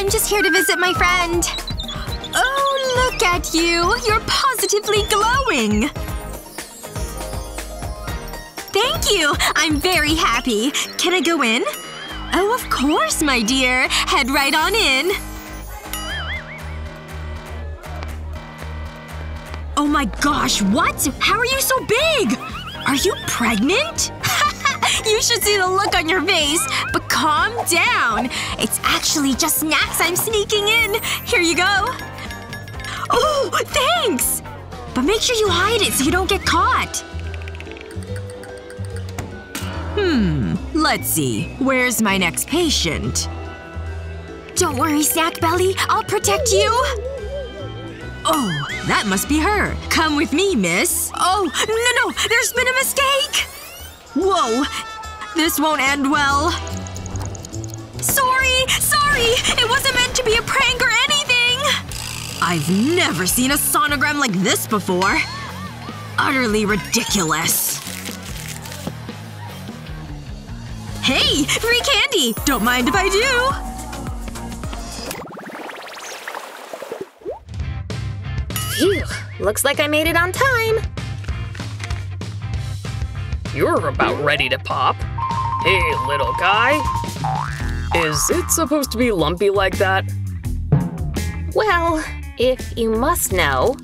I'm just here to visit my friend. Oh, look at you. You're positively glowing. Thank you. I'm very happy. Can I go in? Oh, of course, my dear. Head right on in. Oh my gosh, what? How are you so big? Are you pregnant? you should see the look on your face. But calm down. It's actually just snacks I'm sneaking in. Here you go. Oh, thanks! But make sure you hide it so you don't get caught. Hmm. Let's see. Where's my next patient? Don't worry, Snack Belly. I'll protect you. Oh, that must be her. Come with me, miss. Oh, no, no! There's been a mistake! Whoa. This won't end well. Sorry! Sorry! It wasn't meant to be a prank or anything! I've never seen a sonogram like this before. Utterly ridiculous. Hey! Free candy! Don't mind if I do! Phew. Looks like I made it on time. You're about ready to pop. Hey, little guy. Is it supposed to be lumpy like that? Well, if you must know,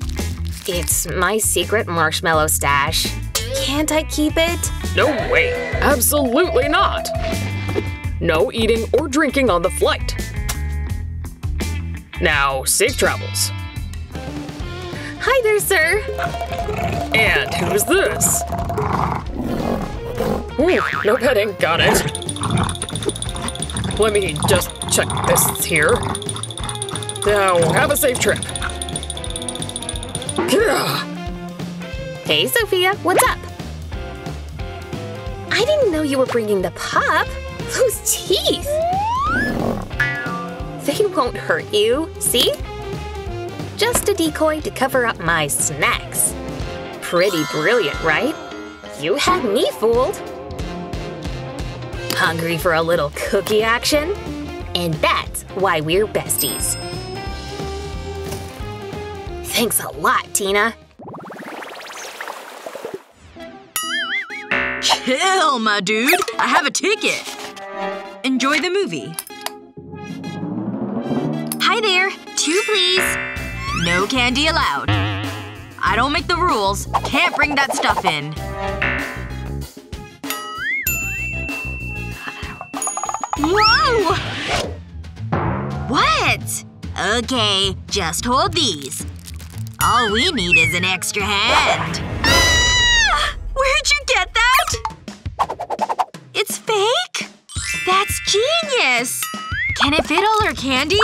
it's my secret marshmallow stash. Can't I keep it? No way. Absolutely not. No eating or drinking on the flight. Now, safe travels. Hi there, sir. And who's this? Ooh, no petting. Got it. Let me just check this here. Now, have a safe trip. Hey, Sophia. What's up? I didn't know you were bringing the pup. Those teeth! They won't hurt you, see? Just a decoy to cover up my snacks. Pretty brilliant, right? You had me fooled. Hungry for a little cookie action? And that's why we're besties. Thanks a lot, Tina. Chill, my dude. I have a ticket. Enjoy the movie. Hi there. Two, please. No candy allowed. I don't make the rules. Can't bring that stuff in. Whoa! What? Okay, just hold these. All we need is an extra hand. Ah! Where'd you get that? It's fake? That's genius! Can it fit all our candy?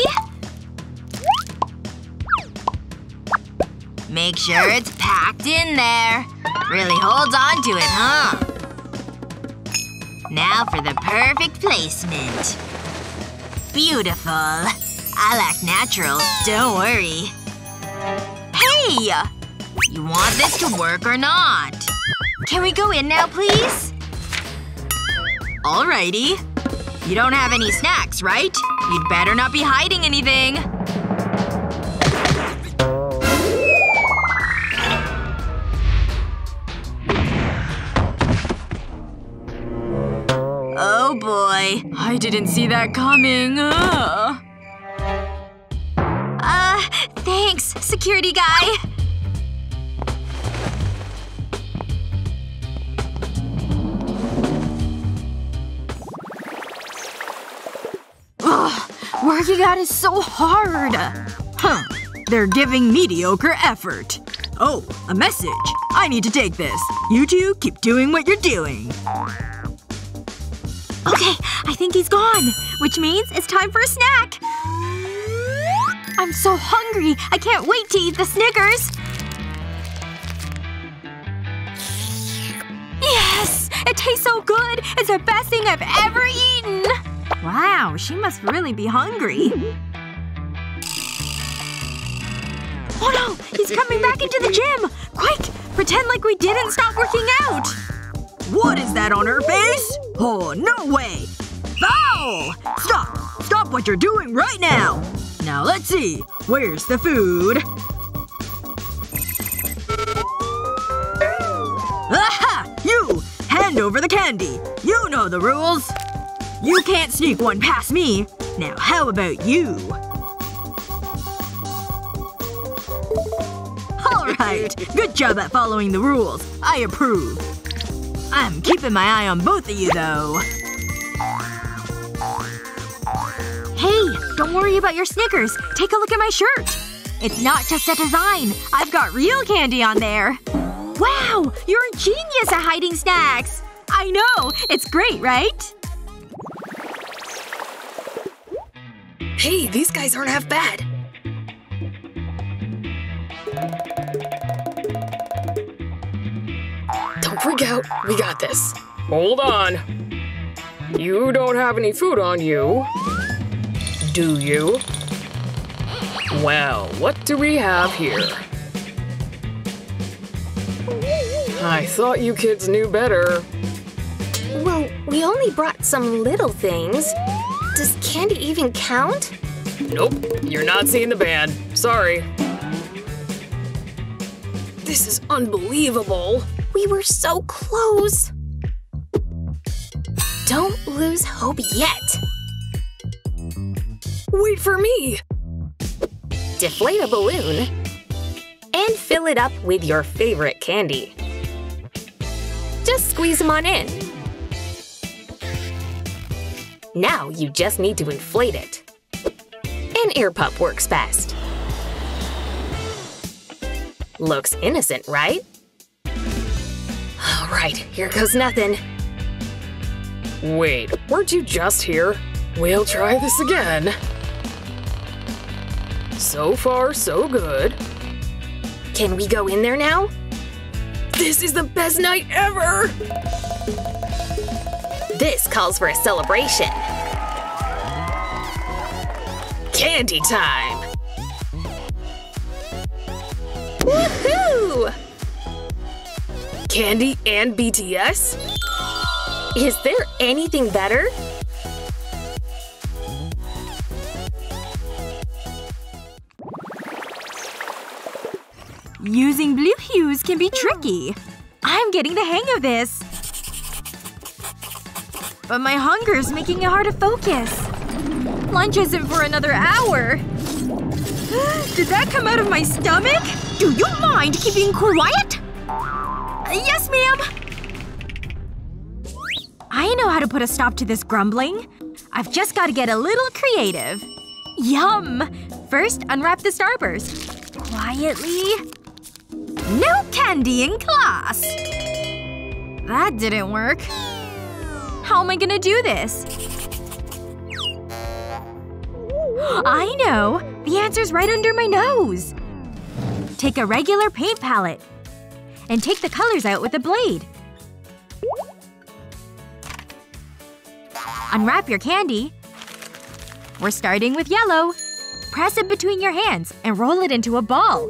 Make sure it's packed in there. Really holds on to it, huh? Now for the perfect placement. Beautiful. I like natural, don't worry. Hey! You want this to work or not? Can we go in now, please? Alrighty. You don't have any snacks, right? You'd better not be hiding anything. I didn't see that coming. Ugh. Uh, thanks, security guy. Ugh, working out is so hard. Huh. They're giving mediocre effort. Oh, a message. I need to take this. You two keep doing what you're doing. Okay, I think he's gone. Which means it's time for a snack. I'm so hungry. I can't wait to eat the Snickers. Yes! It tastes so good! It's the best thing I've ever eaten! Wow, she must really be hungry. Oh no! He's coming back into the gym! Quick! Pretend like we didn't stop working out! What is that on her face? Oh, no way! Foul! Stop! Stop what you're doing right now! Now let's see. Where's the food? Aha! You! Hand over the candy! You know the rules! You can't sneak one past me. Now how about you? Alright. Good job at following the rules. I approve. I'm keeping my eye on both of you, though. Hey! Don't worry about your Snickers. Take a look at my shirt. It's not just a design. I've got real candy on there. Wow! You're a genius at hiding snacks! I know! It's great, right? Hey, these guys aren't half bad. Freak out. We got this. Hold on. You don't have any food on you. Do you? Well, what do we have here? I thought you kids knew better. Well, we only brought some little things. Does candy even count? Nope, you're not seeing the band. Sorry. This is unbelievable. We were so close. Don't lose hope yet. Wait for me! Deflate a balloon and fill it up with your favorite candy. Just squeeze them on in. Now you just need to inflate it. An air pump works best. Looks innocent, right? Alright, here goes nothing. Wait, weren't you just here? We'll try this again. So far, so good. Can we go in there now? This is the best night ever! This calls for a celebration. Candy time! Woohoo! Candy and BTS? Is there anything better? Using blue hues can be tricky. I'm getting the hang of this. But my hunger's making it hard to focus. Lunch isn't for another hour. Did that come out of my stomach? Do you mind keeping quiet? Yes, ma'am. I know how to put a stop to this grumbling. I've just gotta get a little creative. Yum! First, unwrap the starburst. Quietly. No candy in class! That didn't work. How am I gonna do this? I know! The answer's right under my nose! Take a regular paint palette. And take the colors out with a blade. Unwrap your candy. We're starting with yellow. Press it between your hands and roll it into a ball.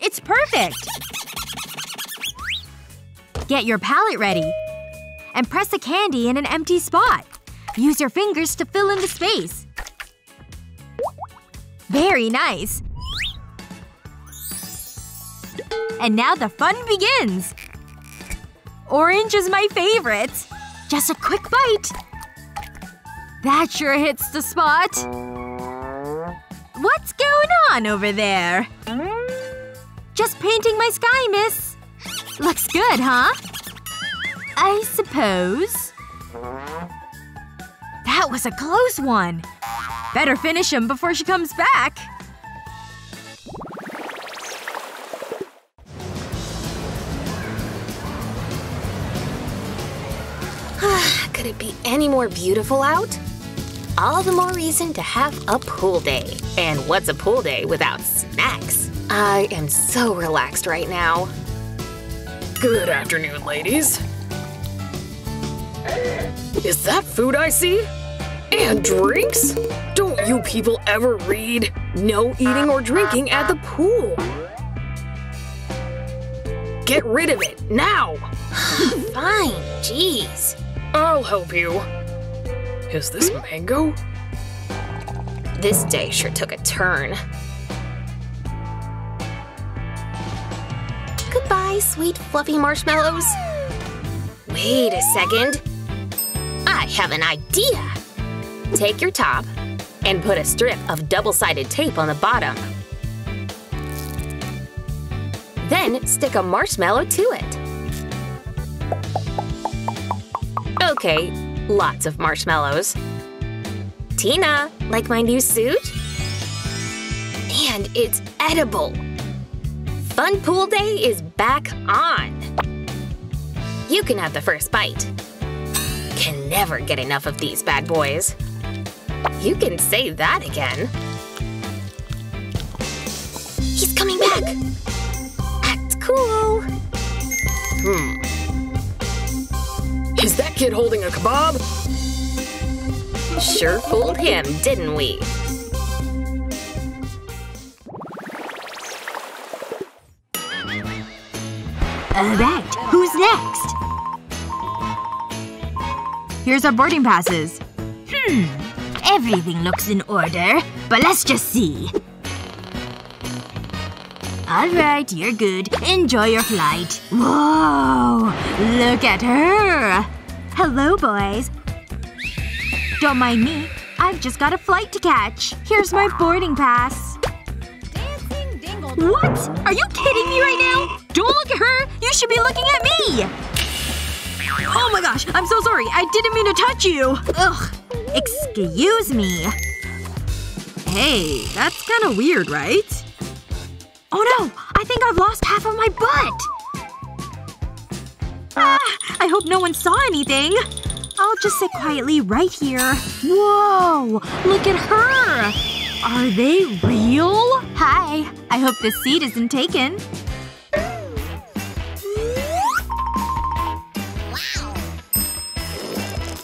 It's perfect! Get your palette ready. And press a candy in an empty spot. Use your fingers to fill in the space. Very nice. And now the fun begins! Orange is my favorite. Just a quick bite. That sure hits the spot. What's going on over there? Just painting my sky, miss. Looks good, huh? I suppose. That was a close one. Better finish him before she comes back. Could it be any more beautiful out? All the more reason to have a pool day. And what's a pool day without snacks? I am so relaxed right now. Good afternoon, ladies. Is that food I see? And drinks? Don't you people ever read? No eating or drinking at the pool. Get rid of it, now! Fine, jeez. I'll help you. Is this hmm? mango? This day sure took a turn. Goodbye, sweet fluffy marshmallows. Wait a second. I have an idea. Take your top and put a strip of double-sided tape on the bottom. Then stick a marshmallow to it. Okay, lots of marshmallows. Tina, like my new suit? And it's edible! Fun Pool Day is back on! You can have the first bite. Can never get enough of these bad boys. You can say that again. He's coming back! Act cool! Hmm. Is that kid holding a kebab? Sure fooled him, didn't we? Alright, who's next? Here's our boarding passes. Hmm. Everything looks in order, but let's just see. Alright, you're good. Enjoy your flight. Whoa! Look at her! Hello, boys. Don't mind me. I've just got a flight to catch. Here's my boarding pass. What? Are you kidding me right now? Don't look at her! You should be looking at me! Oh my gosh, I'm so sorry. I didn't mean to touch you. Ugh. Excuse me. Hey, that's kinda weird, right? Oh no! I think I've lost half of my butt! Ah, I hope no one saw anything. I'll just sit quietly right here. Whoa! Look at her! Are they real? Hi. I hope this seat isn't taken.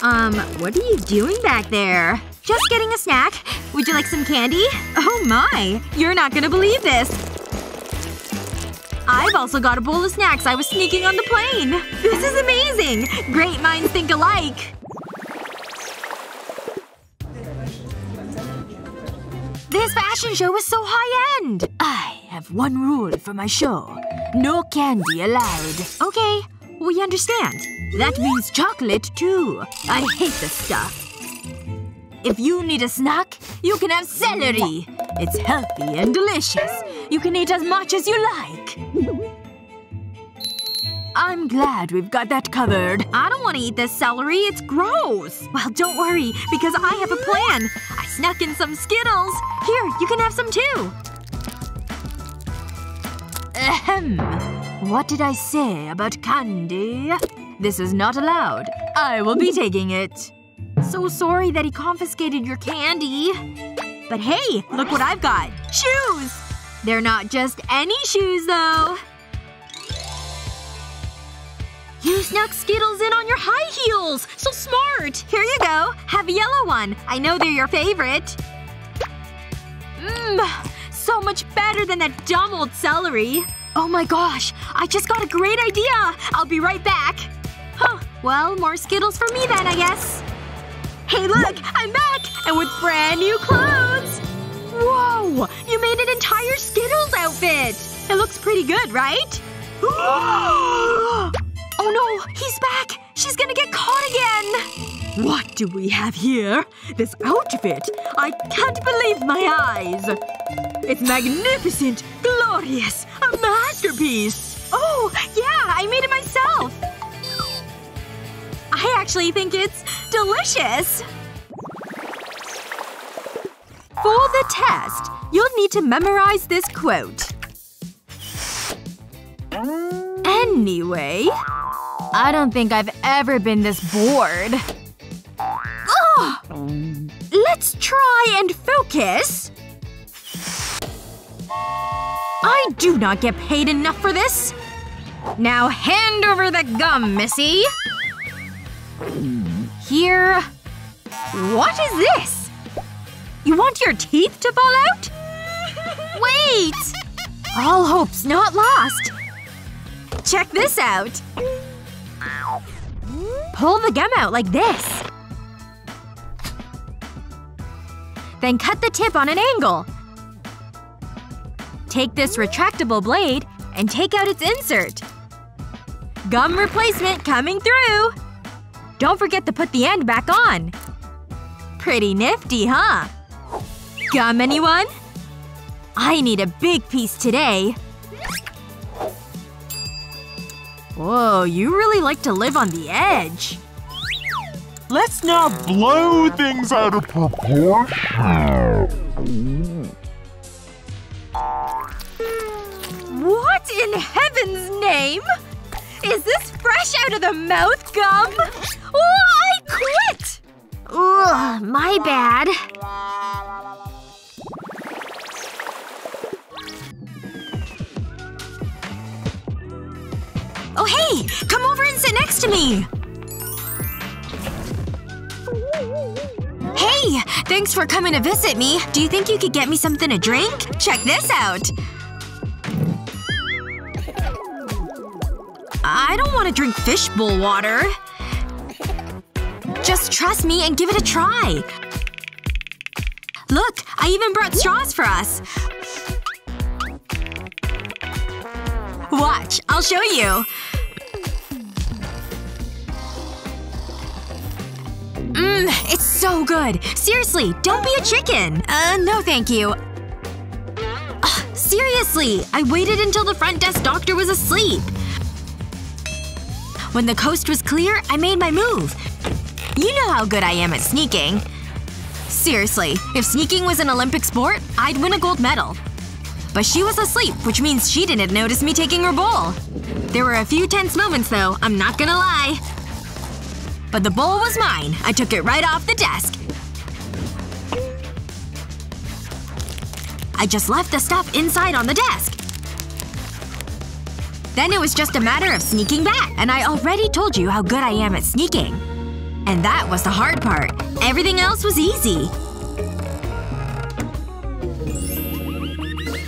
Um, what are you doing back there? Just getting a snack. Would you like some candy? Oh my. You're not gonna believe this. I've also got a bowl of snacks I was sneaking on the plane. This is amazing! Great minds think alike. This fashion show is so high-end! I have one rule for my show. No candy allowed. Okay. We understand. That means chocolate, too. I hate this stuff. If you need a snack, you can have celery. It's healthy and delicious. You can eat as much as you like. I'm glad we've got that covered. I don't want to eat this celery. It's gross. Well, don't worry, because I have a plan. I snuck in some Skittles. Here, you can have some too. Ahem. What did I say about candy? This is not allowed. I will be taking it. So sorry that he confiscated your candy. But hey, look what I've got. Shoes! They're not just any shoes, though. You snuck Skittles in on your high heels! So smart! Here you go. Have a yellow one. I know they're your favorite. Mmm. So much better than that dumb old celery. Oh my gosh. I just got a great idea. I'll be right back. Huh. Well, more Skittles for me then, I guess. Hey look! I'm back! And with brand new clothes! Whoa! You made an entire Skittles outfit! It looks pretty good, right? oh no! He's back! She's gonna get caught again! What do we have here? This outfit! I can't believe my eyes! It's magnificent! Glorious! A masterpiece! Oh, yeah! I made it myself! I actually think it's delicious! For the test, you'll need to memorize this quote. Anyway… I don't think I've ever been this bored. Ugh! Let's try and focus. I do not get paid enough for this. Now hand over the gum, missy. Here… What is this? You want your teeth to fall out? Wait! All hope's not lost. Check this out. Pull the gum out like this. Then cut the tip on an angle. Take this retractable blade and take out its insert. Gum replacement coming through! Don't forget to put the end back on. Pretty nifty, huh? Gum, anyone? I need a big piece today. Whoa, you really like to live on the edge. Let's not blow things out of proportion. What in heaven's name? Is this fresh out of the mouth gum? Oh, I quit! Ugh, my bad. Oh hey! Come over and sit next to me! Hey! Thanks for coming to visit me. Do you think you could get me something to drink? Check this out! I don't want to drink fishbowl water. Just trust me and give it a try. Look, I even brought straws for us. Watch, I'll show you. Mmm, it's so good. Seriously, don't be a chicken. Uh, no thank you. Ugh, seriously, I waited until the front desk doctor was asleep. When the coast was clear, I made my move. You know how good I am at sneaking. Seriously, if sneaking was an Olympic sport, I'd win a gold medal. But she was asleep, which means she didn't notice me taking her bowl. There were a few tense moments though, I'm not gonna lie. But the bowl was mine. I took it right off the desk. I just left the stuff inside on the desk. Then it was just a matter of sneaking back. And I already told you how good I am at sneaking. And that was the hard part. Everything else was easy.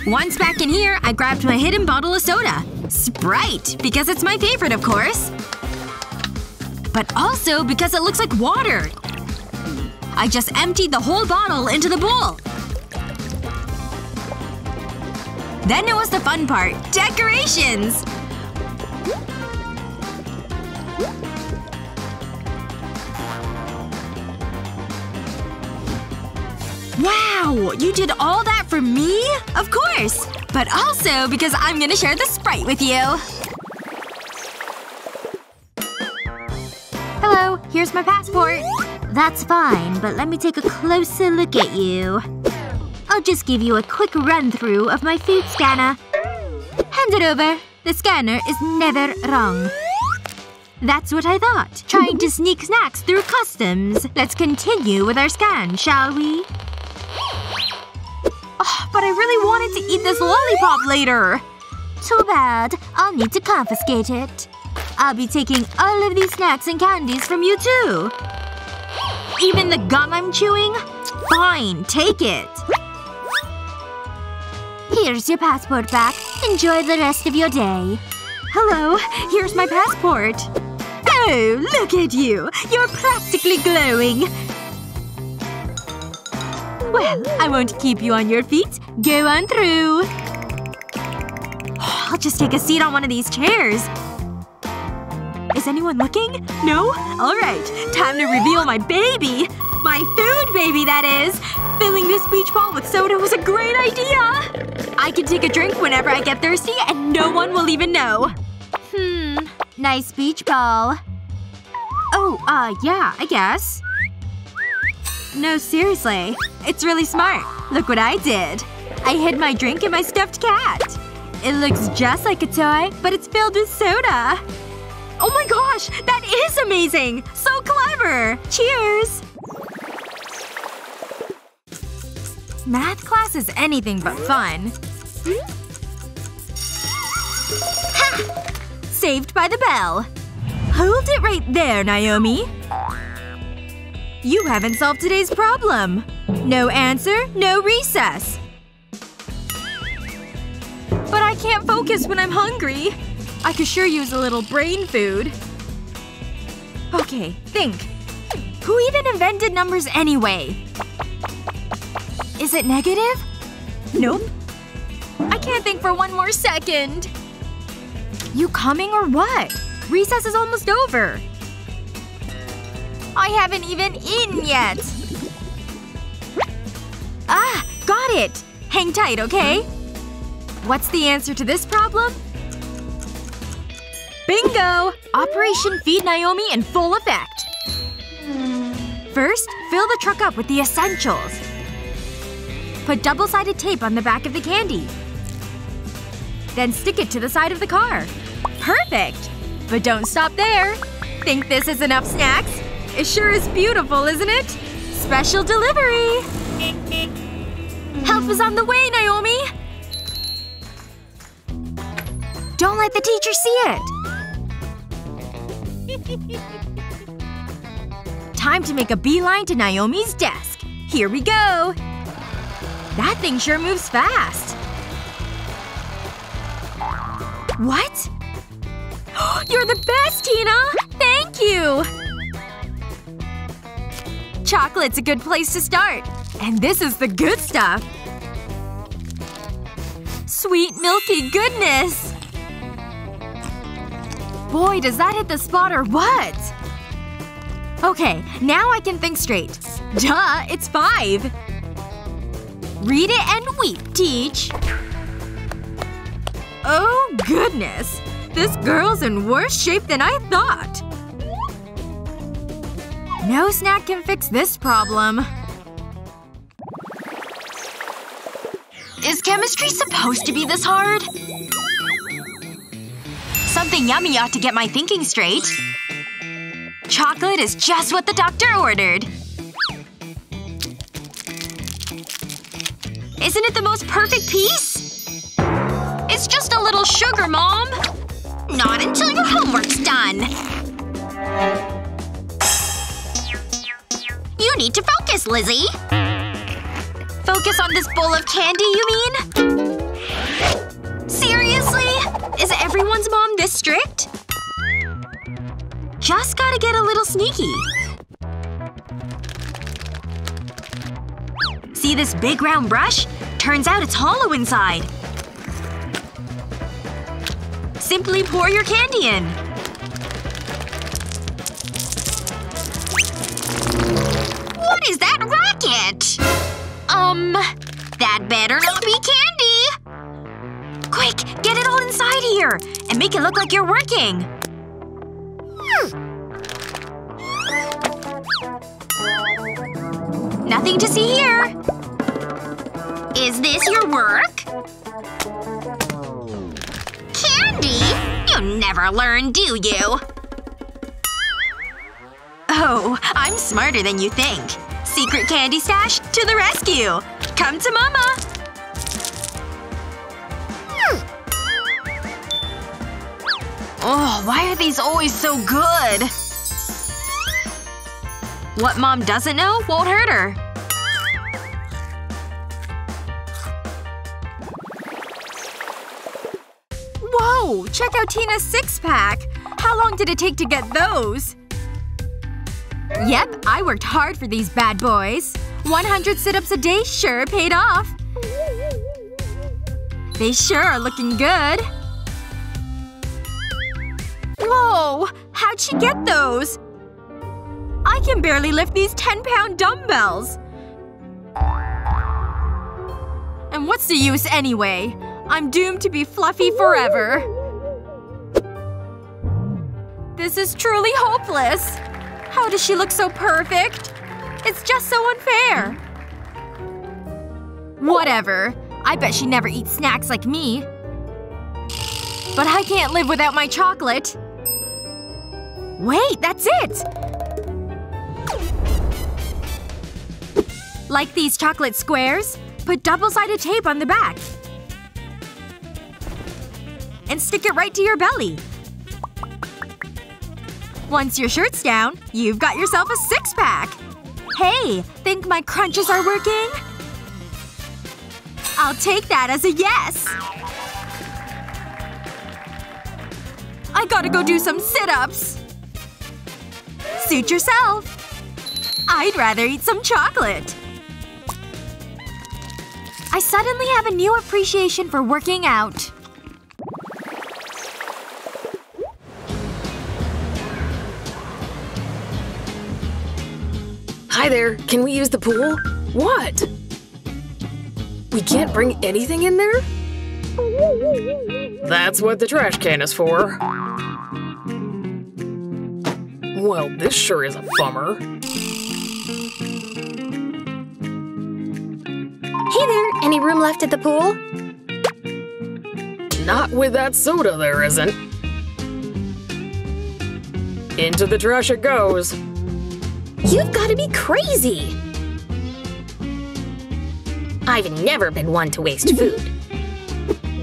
Once back in here, I grabbed my hidden bottle of soda. Sprite! Because it's my favorite, of course. But also because it looks like water. I just emptied the whole bottle into the bowl. Then it was the fun part. Decorations! Wow! You did all that for me? Of course! But also because I'm gonna share the Sprite with you. Hello, here's my passport. That's fine, but let me take a closer look at you. I'll just give you a quick run-through of my food scanner. Hand it over. The scanner is never wrong. That's what I thought. Trying to sneak snacks through customs. Let's continue with our scan, shall we? Oh, but I really wanted to eat this lollipop later. Too bad. I'll need to confiscate it. I'll be taking all of these snacks and candies from you too. Even the gum I'm chewing? Fine, take it. Here's your passport back. Enjoy the rest of your day. Hello. Here's my passport. Oh, look at you. You're practically glowing. Well, I won't keep you on your feet. Go on through. I'll just take a seat on one of these chairs. Is anyone looking? No? Alright. Time to reveal my baby! My food baby, that is! Filling this beach ball with soda was a great idea! I can take a drink whenever I get thirsty and no one will even know. Hmm. Nice beach ball. Oh, uh, yeah, I guess. No, seriously. It's really smart. Look what I did. I hid my drink in my stuffed cat. It looks just like a toy, but it's filled with soda. Oh my gosh! That is amazing! So clever! Cheers! Math class is anything but fun. Ha! Saved by the bell. Hold it right there, Naomi. You haven't solved today's problem. No answer, no recess. But I can't focus when I'm hungry. I could sure use a little brain food. Okay, think. Who even invented numbers anyway? Is it negative? Nope. I can't think for one more second. You coming or what? Recess is almost over. I haven't even eaten yet. Ah, got it! Hang tight, okay? What's the answer to this problem? Bingo! Operation Feed Naomi in full effect. First, fill the truck up with the essentials. Put double-sided tape on the back of the candy. Then stick it to the side of the car. Perfect! But don't stop there. Think this is enough snacks? It sure is beautiful, isn't it? Special delivery! Help is on the way, Naomi! Don't let the teacher see it! Time to make a beeline to Naomi's desk. Here we go! That thing sure moves fast. What? You're the best, Tina! Thank Chocolate's a good place to start. And this is the good stuff. Sweet milky goodness! Boy, does that hit the spot or what? Okay, now I can think straight. Duh, it's five. Read it and weep, Teach. Oh goodness. This girl's in worse shape than I thought. No snack can fix this problem. Is chemistry supposed to be this hard? Something yummy ought to get my thinking straight. Chocolate is just what the doctor ordered. Isn't it the most perfect piece? It's just a little sugar, Mom. Not until your homework's done. You need to focus, Lizzie. Focus on this bowl of candy, you mean? Seriously? Is everyone's mom this strict? Just gotta get a little sneaky. See this big round brush? Turns out it's hollow inside. Simply pour your candy in. Is that racket? Um, that better not be candy! Quick, get it all inside here! And make it look like you're working. Nothing to see here. Is this your work? Candy? You never learn, do you? Oh, I'm smarter than you think. Secret candy stash, to the rescue! Come to mama! Oh, why are these always so good? What mom doesn't know won't hurt her. Whoa! Check out Tina's six-pack! How long did it take to get those? Yep, I worked hard for these bad boys. 100 sit-ups a day sure paid off. They sure are looking good. Whoa! How'd she get those? I can barely lift these 10-pound dumbbells. And what's the use anyway? I'm doomed to be fluffy forever. This is truly hopeless. How does she look so perfect? It's just so unfair. Whatever. I bet she never eats snacks like me. But I can't live without my chocolate. Wait, that's it! Like these chocolate squares? Put double-sided tape on the back. And stick it right to your belly. Once your shirt's down, you've got yourself a six-pack! Hey, think my crunches are working? I'll take that as a yes! I gotta go do some sit-ups. Suit yourself. I'd rather eat some chocolate. I suddenly have a new appreciation for working out. Hi there, can we use the pool? What? We can't bring anything in there? That's what the trash can is for. Well, this sure is a bummer. Hey there, any room left at the pool? Not with that soda, there isn't. Into the trash it goes. You've gotta be crazy! I've never been one to waste food.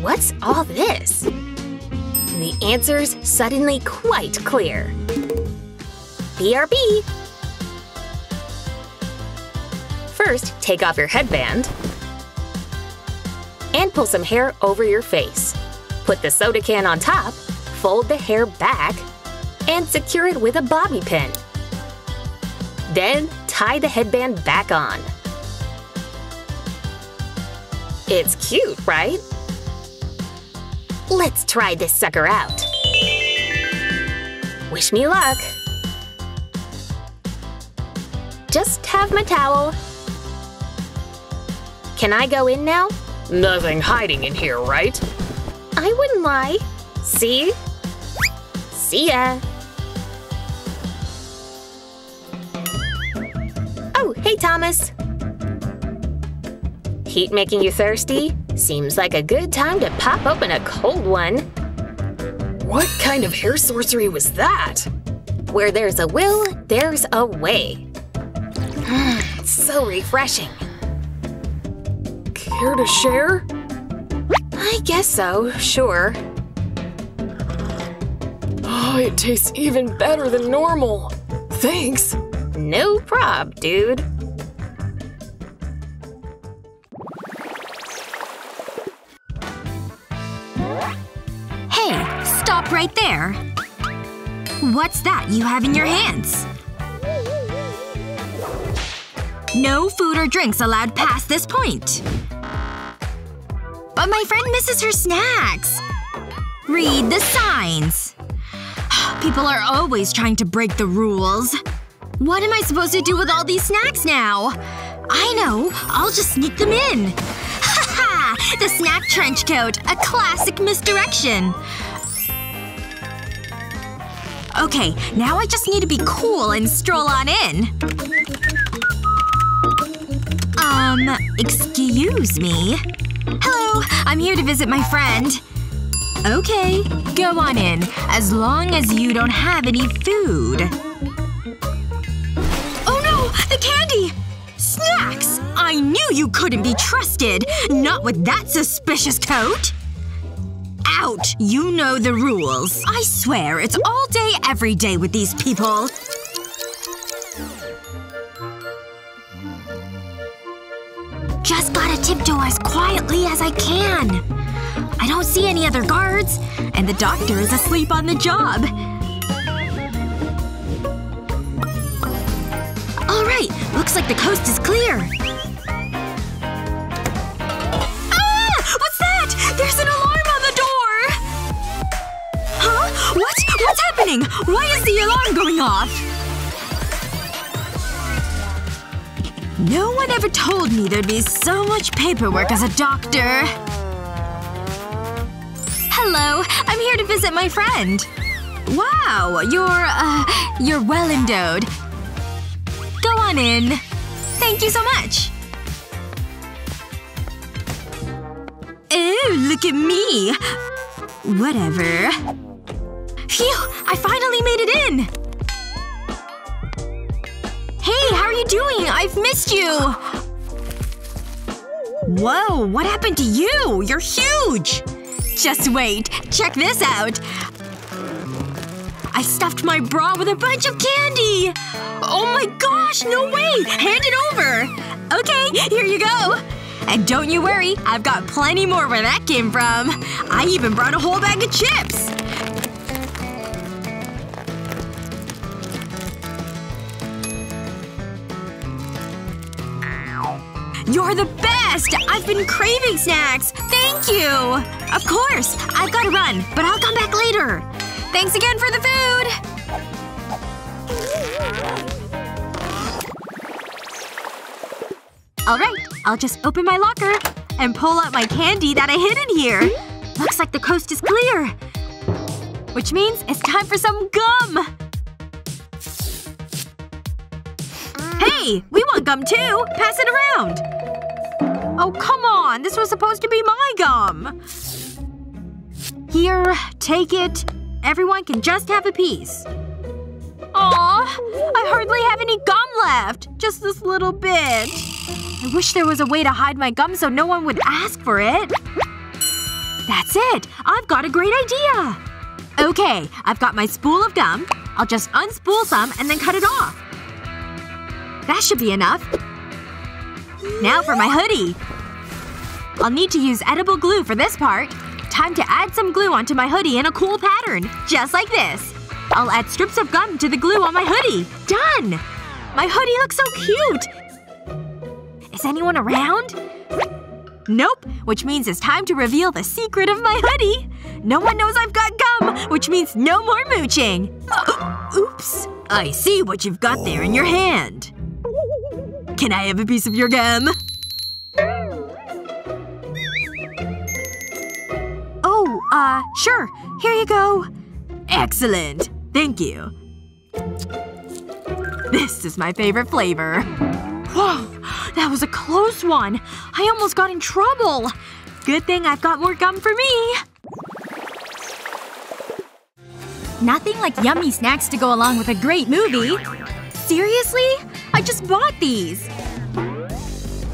What's all this? The answer's suddenly quite clear. BRB! First, take off your headband and pull some hair over your face. Put the soda can on top, fold the hair back, and secure it with a bobby pin. Then, tie the headband back on. It's cute, right? Let's try this sucker out. Wish me luck. Just have my towel. Can I go in now? Nothing hiding in here, right? I wouldn't lie. See? See ya. Thomas. Heat making you thirsty? Seems like a good time to pop open a cold one. What kind of hair sorcery was that? Where there's a will, there's a way. It's so refreshing. Care to share? I guess so, sure. Oh, it tastes even better than normal. Thanks. No prob, dude. Right there. What's that you have in your hands? No food or drinks allowed past this point. But my friend misses her snacks. Read the signs. People are always trying to break the rules. What am I supposed to do with all these snacks now? I know. I'll just sneak them in. Ha ha! The snack trench coat. A classic misdirection. Okay, now I just need to be cool and stroll on in. Um, excuse me? Hello, I'm here to visit my friend. Okay, go on in. As long as you don't have any food. Oh no! The candy! Snacks! I knew you couldn't be trusted! Not with that suspicious coat! Out! You know the rules. I swear, it's all day every day with these people. Just gotta tiptoe as quietly as I can. I don't see any other guards, and the doctor is asleep on the job. Alright, looks like the coast is clear. Why is the alarm going off? No one ever told me there'd be so much paperwork as a doctor. Hello. I'm here to visit my friend. Wow. You're, uh, you're well endowed. Go on in. Thank you so much. Ew, look at me. Whatever. Phew! I finally made it in! Hey, how are you doing? I've missed you! Whoa, what happened to you? You're huge! Just wait. Check this out. I stuffed my bra with a bunch of candy! Oh my gosh, no way! Hand it over! Okay, here you go. And don't you worry, I've got plenty more where that came from. I even brought a whole bag of chips! You're the best! I've been craving snacks! Thank you! Of course! I've gotta run, but I'll come back later. Thanks again for the food! Alright, I'll just open my locker and pull out my candy that I hid in here. Looks like the coast is clear. Which means it's time for some gum! Hey! We want gum too! Pass it around! Oh, come on! This was supposed to be my gum! Here, take it. Everyone can just have a piece. Aw, I hardly have any gum left. Just this little bit. I wish there was a way to hide my gum so no one would ask for it. That's it! I've got a great idea! Okay, I've got my spool of gum. I'll just unspool some and then cut it off. That should be enough. Now for my hoodie. I'll need to use edible glue for this part. Time to add some glue onto my hoodie in a cool pattern. Just like this. I'll add strips of gum to the glue on my hoodie. Done! My hoodie looks so cute! Is anyone around? Nope. Which means it's time to reveal the secret of my hoodie. No one knows I've got gum, which means no more mooching. Oops. I see what you've got there in your hand. Can I have a piece of your gum? Oh, uh, sure. Here you go. Excellent. Thank you. This is my favorite flavor. Whoa! That was a close one. I almost got in trouble. Good thing I've got more gum for me. Nothing like yummy snacks to go along with a great movie. Seriously? I just bought these.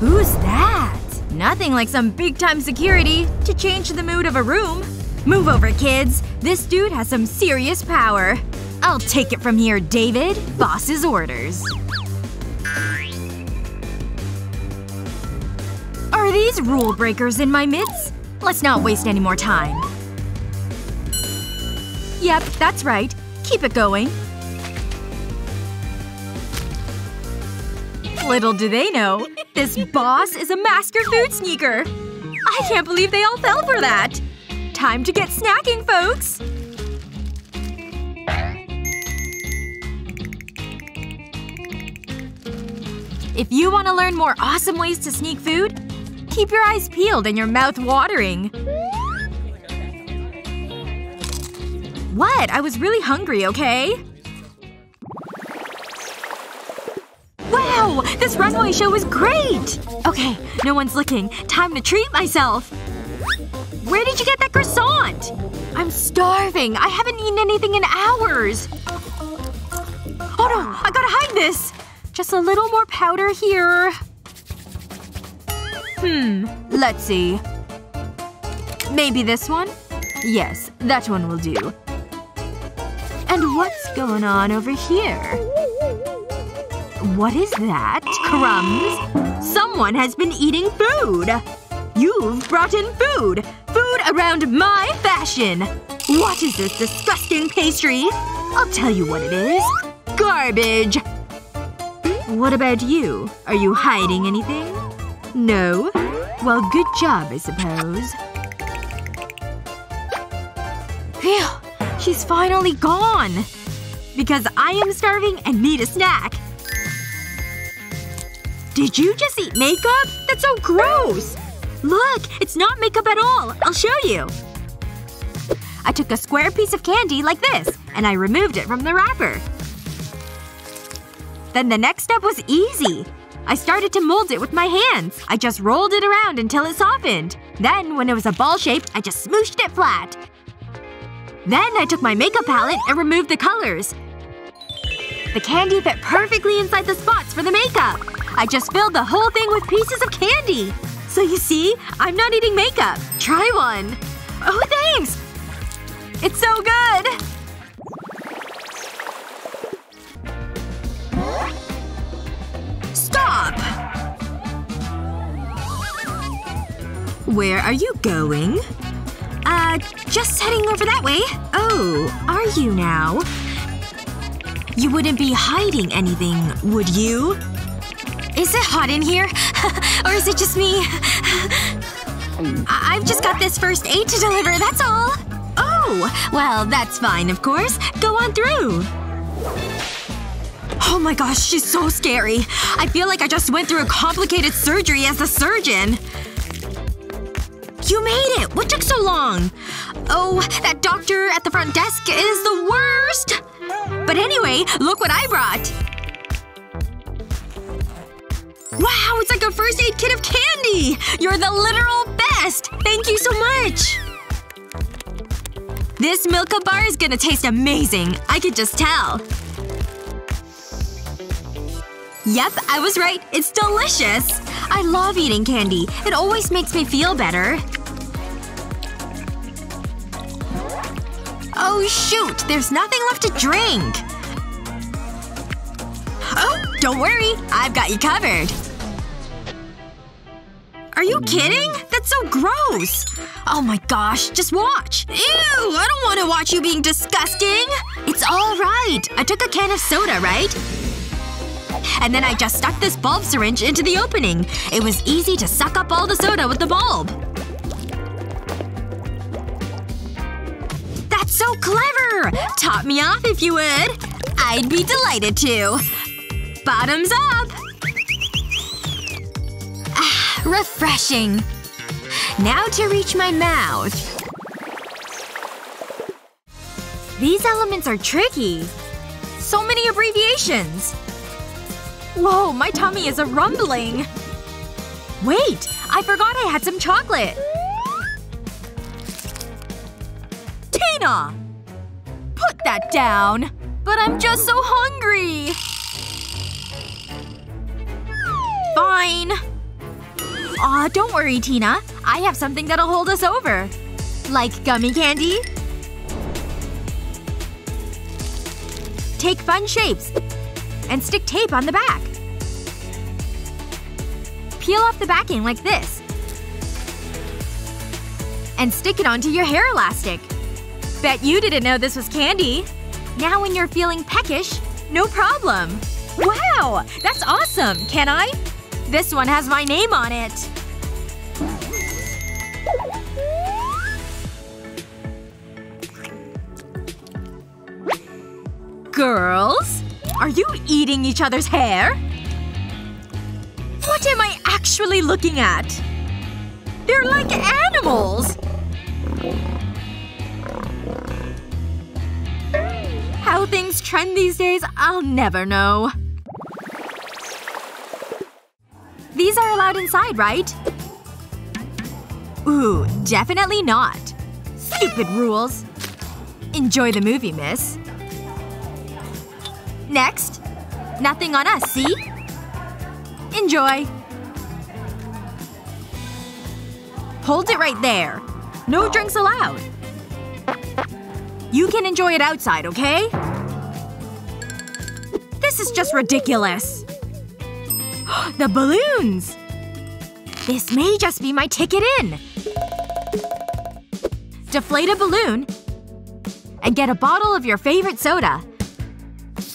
Who's that? Nothing like some big-time security to change the mood of a room. Move over, kids. This dude has some serious power. I'll take it from here, David. Boss's orders. Are these rule breakers in my midst? Let's not waste any more time. Yep, that's right. Keep it going. Little do they know, this boss is a master food sneaker. I can't believe they all fell for that. Time to get snacking, folks! If you want to learn more awesome ways to sneak food, keep your eyes peeled and your mouth watering. What? I was really hungry, okay? This runway show is great! Okay, no one's looking. Time to treat myself. Where did you get that croissant? I'm starving. I haven't eaten anything in hours. Oh no! I gotta hide this! Just a little more powder here. Hmm. Let's see. Maybe this one? Yes, that one will do. And what's going on over here? What is that? Crumbs? Someone has been eating food! You've brought in food! Food around my fashion! What is this disgusting pastry? I'll tell you what it is. Garbage! What about you? Are you hiding anything? No? Well, good job, I suppose. Phew. She's finally gone! Because I am starving and need a snack. Did you just eat makeup? That's so gross! Look! It's not makeup at all! I'll show you! I took a square piece of candy like this, and I removed it from the wrapper. Then the next step was easy. I started to mold it with my hands. I just rolled it around until it softened. Then, when it was a ball shape, I just smooshed it flat. Then I took my makeup palette and removed the colors. The candy fit perfectly inside the spots for the makeup. I just filled the whole thing with pieces of candy. So you see? I'm not eating makeup. Try one. Oh, thanks! It's so good! Stop! Where are you going? Uh, just heading over that way. Oh, are you now? You wouldn't be hiding anything, would you? Is it hot in here? Or is it just me? I- I've just got this first aid to deliver, that's all. Oh! Well, that's fine, of course. Go on through. Oh my gosh, she's so scary. I feel like I just went through a complicated surgery as a surgeon. You made it! What took so long? Oh, that doctor at the front desk is the worst! But anyway, look what I brought! Wow, it's like a first aid kit of candy! You're the literal best! Thank you so much! This Milka bar is gonna taste amazing. I could just tell. Yep, I was right. It's delicious. I love eating candy. It always makes me feel better. Oh shoot! There's nothing left to drink. Oh, don't worry. I've got you covered. Are you kidding? That's so gross! Oh my gosh, just watch. Ew! I don't want to watch you being disgusting! It's alright. I took a can of soda, right? And then I just stuck this bulb syringe into the opening. It was easy to suck up all the soda with the bulb. That's so clever! Top me off if you would. I'd be delighted to. Bottoms up! Refreshing. Now to reach my mouth. These elements are tricky. So many abbreviations. Whoa, my tummy is a rumbling. Wait! I forgot I had some chocolate. Tina! Put that down. But I'm just so hungry. Fine. Aw, don't worry, Tina. I have something that'll hold us over. Like gummy candy? Take fun shapes. And stick tape on the back. Peel off the backing like this. And stick it onto your hair elastic. Bet you didn't know this was candy. Now when you're feeling peckish, no problem. Wow! That's awesome! Can I? This one has my name on it. Girls? Are you eating each other's hair? What am I actually looking at? They're like animals! How things trend these days, I'll never know. Allowed inside, right? Ooh, definitely not. Stupid rules. Enjoy the movie, miss. Next. Nothing on us, see? Enjoy. Hold it right there. No drinks allowed. You can enjoy it outside, okay? This is just ridiculous. the balloons! This may just be my ticket in. Deflate a balloon. And get a bottle of your favorite soda.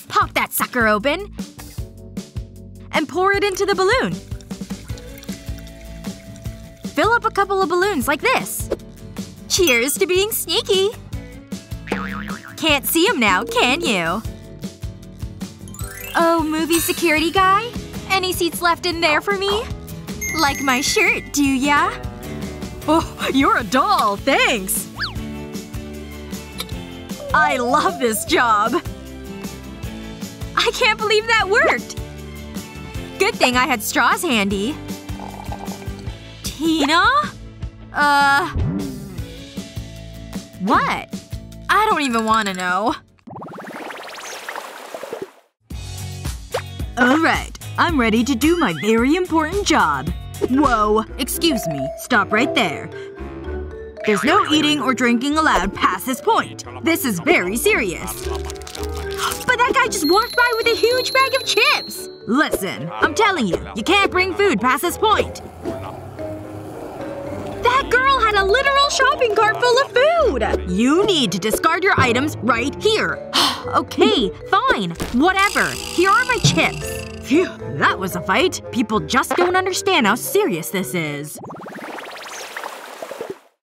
Pop that sucker open. And pour it into the balloon. Fill up a couple of balloons like this. Cheers to being sneaky. Can't see him now, can you? Oh, movie security guy? Any seats left in there for me? Like my shirt, do ya? Oh, you're a doll, thanks! I love this job. I can't believe that worked! Good thing I had straws handy. Tina? Uh… What? I don't even want to know. Alright. I'm ready to do my very important job. Whoa. Excuse me. Stop right there. There's no eating or drinking allowed past this point. This is very serious. But that guy just walked by with a huge bag of chips! Listen, I'm telling you, you can't bring food past this point. That girl had a literal shopping cart full of food! You need to discard your items right here. okay, fine. Whatever. Here are my chips. Phew, that was a fight. People just don't understand how serious this is.